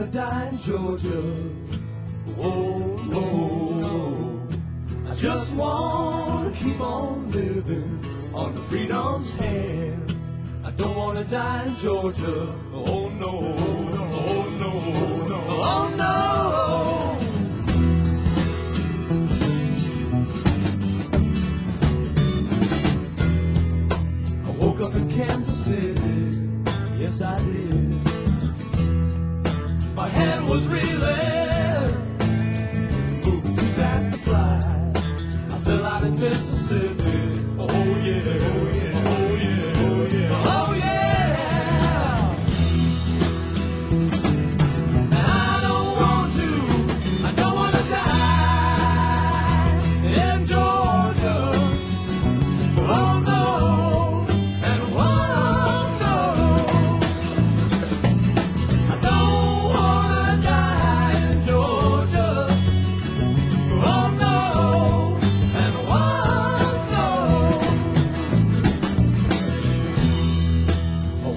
wanna die in Georgia. Oh, no. I just wanna keep on living on the freedom's hand. I don't wanna die in Georgia. Oh, no. Oh, no. Oh, no. I woke up in Kansas City. Yes, I did. My head was reeling, moving too fast to fly. I fell out in Mississippi.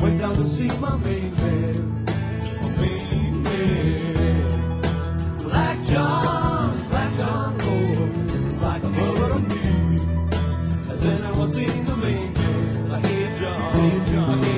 Went down to see my main man, my main man. Black John, Black John Lord, it's like a brother to me. Has anyone seen the main man? I hear John, I hear John.